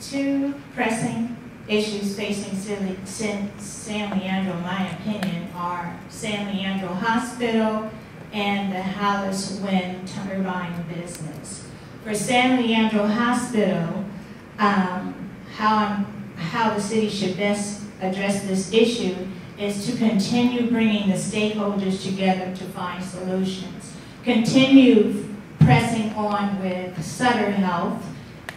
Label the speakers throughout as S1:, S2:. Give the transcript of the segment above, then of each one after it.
S1: two pressing issues facing San Leandro, in my opinion, are San Leandro Hospital and the Halus Wind Turbine business. For San Leandro Hospital, um, how, I'm, how the city should best address this issue is to continue bringing the stakeholders together to find solutions. Continue pressing on with Sutter Health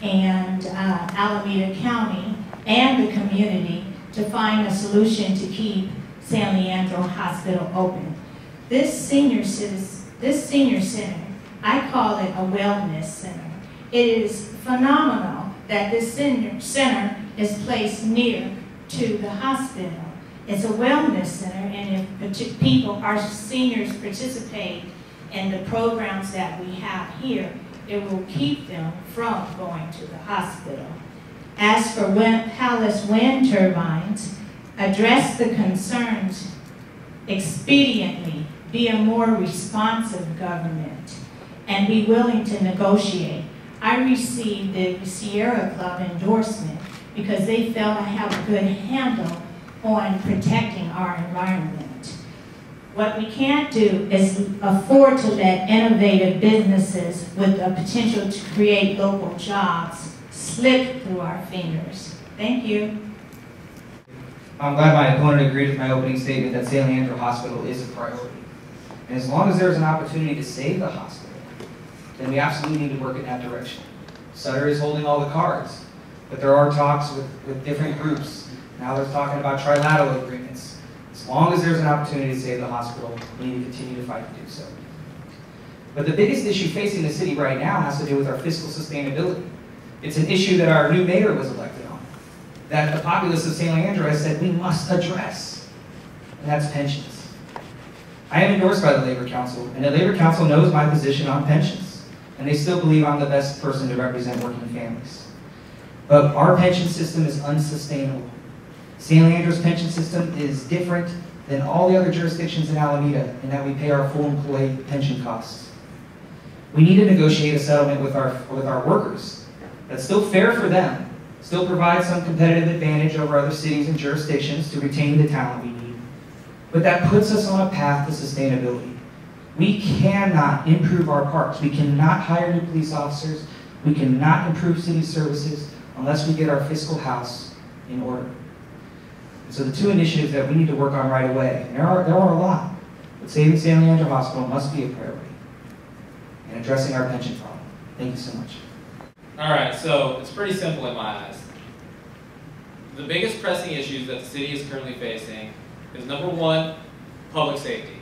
S1: and uh, Alameda County and the community to find a solution to keep San Leandro Hospital open. This senior, this senior center, I call it a wellness center. It is phenomenal that this senior center is placed near to the hospital. It's a wellness center, and if people, our seniors participate in the programs that we have here, it will keep them from going to the hospital. As for wind, Palace wind turbines, address the concerns expediently, be a more responsive government, and be willing to negotiate. I received the Sierra Club endorsement because they felt I have a good handle on protecting our environment. What we can't do is afford to let innovative businesses with the potential to create local jobs slip through our fingers. Thank you.
S2: I'm glad my opponent agreed with my opening statement that San Leandro Hospital is a priority. And as long as there's an opportunity to save the hospital, then we absolutely need to work in that direction. Sutter is holding all the cards, but there are talks with, with different groups. Now they're talking about trilateral agreements. As long as there's an opportunity to save the hospital, we need to continue to fight to do so. But the biggest issue facing the city right now has to do with our fiscal sustainability. It's an issue that our new mayor was elected on, that the populace of San Leandro has said we must address, and that's pensions. I am endorsed by the Labor Council, and the Labor Council knows my position on pensions, and they still believe I'm the best person to represent working families. But our pension system is unsustainable. San Leandro's pension system is different than all the other jurisdictions in Alameda in that we pay our full employee pension costs. We need to negotiate a settlement with our, with our workers that's still fair for them, still provides some competitive advantage over other cities and jurisdictions to retain the talent we need, but that puts us on a path to sustainability. We cannot improve our parks. We cannot hire new police officers. We cannot improve city services unless we get our fiscal house in order. So the two initiatives that we need to work on right away, and there are, there are a lot, but saving San Leandro Hospital must be a priority, and addressing our pension problem. Thank you so much.
S3: All right, so it's pretty simple in my eyes. The biggest pressing issues that the city is currently facing is number one, public safety.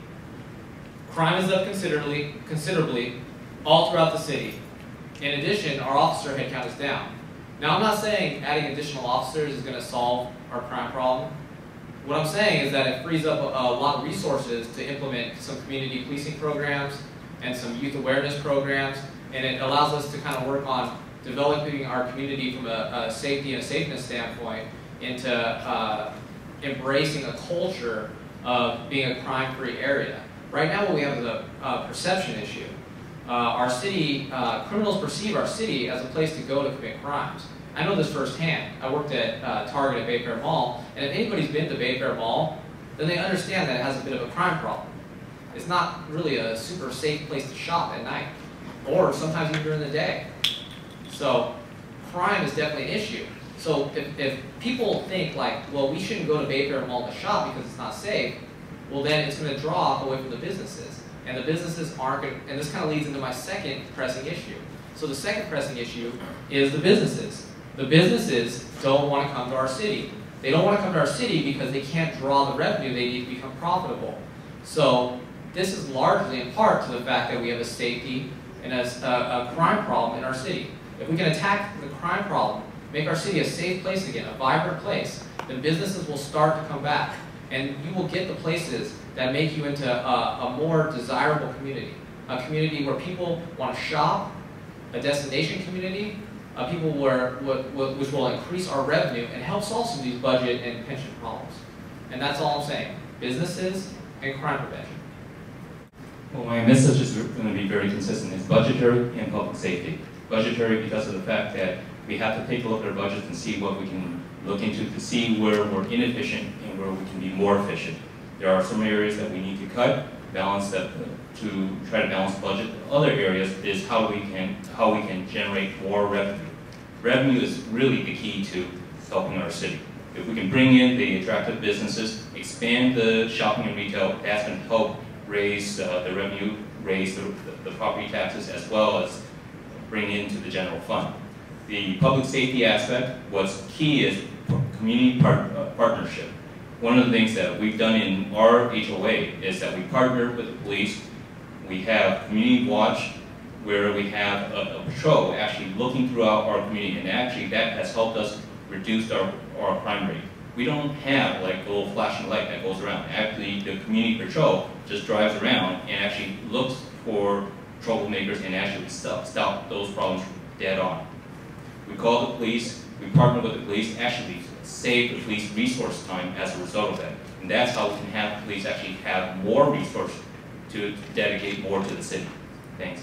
S3: Crime is up considerably, considerably all throughout the city. In addition, our officer headcount is down. Now, I'm not saying adding additional officers is going to solve our crime problem. What I'm saying is that it frees up a, a lot of resources to implement some community policing programs and some youth awareness programs, and it allows us to kind of work on developing our community from a, a safety and a safeness standpoint into uh, embracing a culture of being a crime-free area. Right now what we have is a, a perception issue. Uh, our city, uh, criminals perceive our city as a place to go to commit crimes. I know this firsthand. I worked at uh, Target at Bayfair Mall, and if anybody's been to Bayfair Mall, then they understand that it has a bit of a crime problem. It's not really a super safe place to shop at night, or sometimes even during the day. So crime is definitely an issue. So if, if people think like, well, we shouldn't go to Bayfair Mall to shop because it's not safe, well then it's going to draw away from the businesses. And the businesses aren't going and this kind of leads into my second pressing issue. So the second pressing issue is the businesses. The businesses don't want to come to our city. They don't want to come to our city because they can't draw the revenue they need to become profitable. So this is largely in part to the fact that we have a safety and a, a, a crime problem in our city. If we can attack the crime problem, make our city a safe place again, a vibrant place, then businesses will start to come back. And you will get the places that make you into a, a more desirable community. A community where people want to shop, a destination community, people where, which will increase our revenue and help solve some of these budget and pension problems. And that's all I'm saying. Businesses and crime prevention.
S4: Well, my message is going to be very consistent. It's budgetary and public safety. Budgetary because of the fact that we have to take a look at our budgets and see what we can look into to see where we're inefficient and where we can be more efficient. There are some areas that we need to cut, balance that, to try to balance the budget. Other areas is how we can, how we can generate more revenue. Revenue is really the key to helping our city. If we can bring in the attractive businesses, expand the shopping and retail, that's going to help raise uh, the revenue, raise the, the property taxes, as well as bring into the general fund. The public safety aspect, what's key is community part, uh, partnership. One of the things that we've done in our HOA is that we partner with the police. We have community watch where we have a, a patrol actually looking throughout our community, and actually that has helped us reduce our, our crime rate. We don't have like a little flashing light that goes around. Actually, the community patrol just drives around and actually looks for troublemakers and actually stop, stop those problems dead on. We call the police, we partner with the police, actually save the police resource time as a result of that. And that's how we can have police actually have more resources to dedicate more to the city. Thanks.